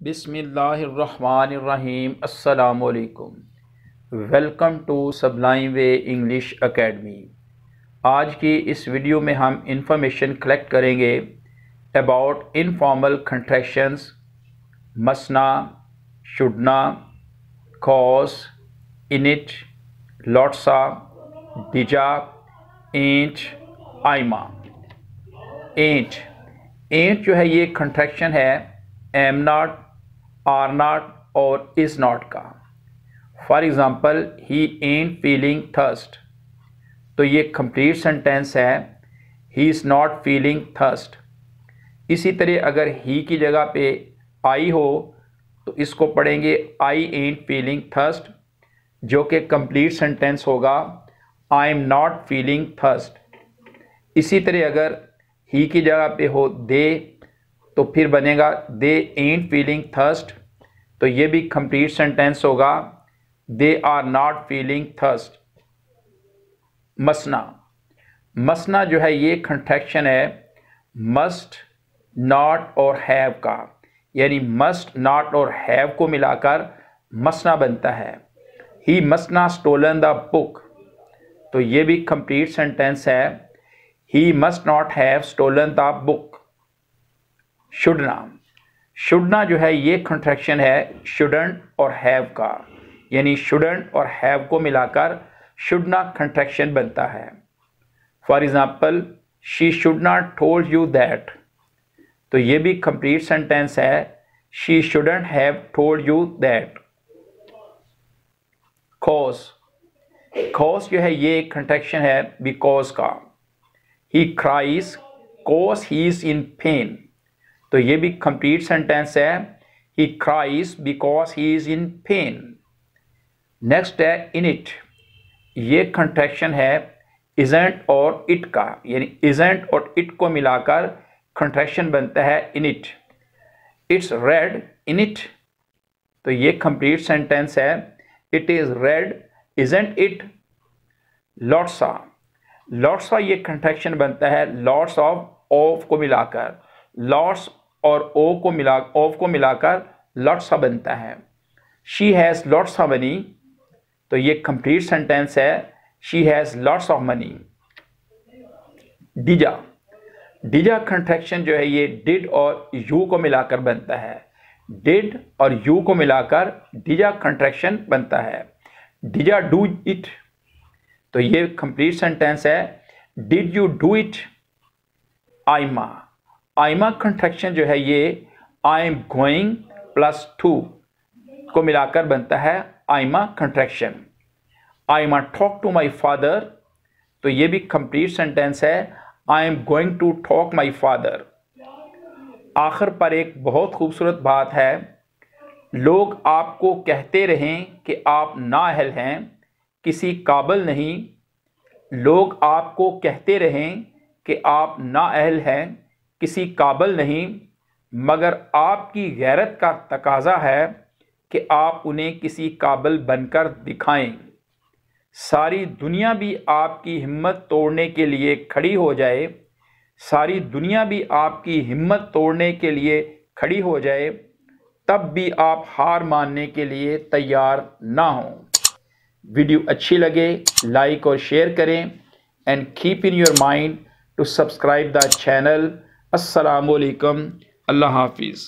बिसमीम अल्लाम welcome to sublime way English academy आज की इस वीडियो में हम इंफॉर्मेशन कलेक्ट करेंगे about informal contractions, mustna, shouldna, cause, innit, lotsa, didja ain't I'ma ain't ain't जो है ये कंट्रैक्शन है एम नॉट आर नॉट और इज़ नॉट का for example he ain't feeling thirst तो ये कंप्लीट सेंटेंस है he is not feeling thirst इसी तरह अगर ही की जगह पे आई हो तो इसको पढ़ेंगे आई एंट फीलिंग थर्स्ट जो कि कंप्लीट सेंटेंस होगा I am not feeling thirst इसी तरह अगर ही की जगह पे हो दे तो फिर बनेगा, दे एंट फीलिंग थर्स्ट। तो ये भी कंप्लीट सेंटेंस होगा, they are not feeling thirst. Mustna. Mustna जो है, ये कंट्रैक्शन है, मस्ट नॉट और हैव का। यानी मस्ट नॉट और हैव को मिलाकर मसना बनता है। He mustna stolen the book. तो ये भी कंप्लीट सेंटेंस है, he must not have stolen the book. Shouldna shouldna जो है, ये कंट्रैक्शन है शुडंट और हैव का। यानी शुडंट और हैव को मिलाकर शुडना कंट्रैक्शन बनता है। For example she should not told you that तो ये भी कंप्लीट सेंटेंस है she shouldn't have told you that cause cause जो है, ये एक कंट्रैक्शन है बिकॉज़ का। He cries cause he is in pain तो ये भी कंप्लीट सेंटेंस है he cries because he is in pain next है इन इट ये कंट्रैक्शन है इजेंट और इट का, यानी इजेंट और इट को मिलाकर कंट्रैक्शन बनता है in it it's red innit तो ये कंप्लीट सेंटेंस है it is red isn't it lotsa lotsa ये कंट्रैक्शन बनता है लॉट्स ऑफ़ ऑफ़ को मिलाकर। लॉट्स और ओ को मिला ऑफ़ को मिलाकर लॉट्स बनता है। She has lots of money तो ये कंप्लीट सेंटेंस है। She has lots of money didja didja contraction जो है, ये डिड और यू को मिलाकर बनता है। डिड और यू को मिलाकर डिजा कंट्रैक्शन बनता है। डिजा डू इट तो ये कंप्लीट सेंटेंस है। Did you do it I'ma I'ma contraction जो है ये I am going plus to को मिलाकर बनता है I'ma contraction I'ma talk to my father तो ये भी कंप्लीट सेंटेंस है I am going to talk my father आखिर पर एक बहुत खूबसूरत बात है, लोग आपको कहते रहें कि आप नाअहल हैं, किसी काबिल नहीं, लोग आपको कहते रहें कि आप नाअहल हैं। किसी काबल नहीं, मगर आपकी गैरत का तकाजा है कि आप उन्हें किसी काबल बनकर दिखाएँ। सारी दुनिया भी आपकी हिम्मत तोड़ने के लिए खड़ी हो जाए, सारी दुनिया भी आपकी हिम्मत तोड़ने के लिए खड़ी हो जाए, तब भी आप हार मानने के लिए तैयार ना हों। वीडियो अच्छी लगे, लाइक और शेयर करें and keep in your mind to subscribe the channel असलकम अल्लाह हाफिज़